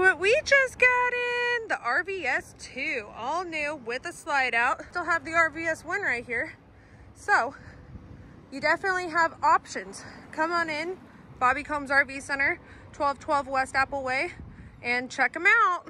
what we just got in. The RVS 2, all new with a slide out. Still have the RVS 1 right here. So, you definitely have options. Come on in, Bobby Combs RV Center, 1212 West Apple Way, and check them out.